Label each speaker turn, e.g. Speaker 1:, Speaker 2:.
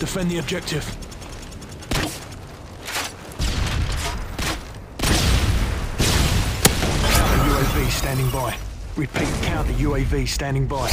Speaker 1: Defend the objective. Counter UAV standing by. Repeat, counter UAV standing by.